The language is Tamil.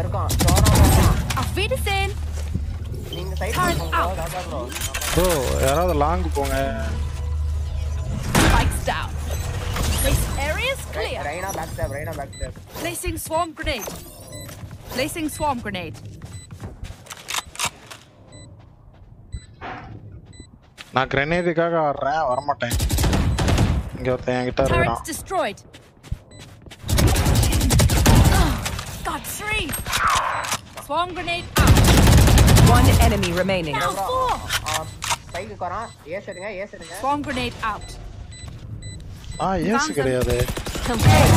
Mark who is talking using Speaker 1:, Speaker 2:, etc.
Speaker 1: இருக்கான். நீங்க சைடு ப்ரோ
Speaker 2: யாராவது லாங் போங்க
Speaker 3: Spikes down. This area is clear.
Speaker 1: Reyna back stop Reyna back stop
Speaker 3: Placing swarm grenade. Placing swarm grenade.
Speaker 2: நான் கிரனேடுக்காக ஆடுறேன் வரமாட்டேன் இங்க ஒருத்தன் என்கிட்ட
Speaker 3: Turrets
Speaker 2: இருக்கிறான்
Speaker 3: destroyed. Got three. Swarm grenade out.
Speaker 4: One enemy remaining.
Speaker 3: Now four.
Speaker 1: Spike வரான் ஏஸ் எடுங்க ஏஸ் எடுங்க
Speaker 3: Swarm grenade out.
Speaker 2: ஆ ஏசு கிடையாது
Speaker 3: Complete.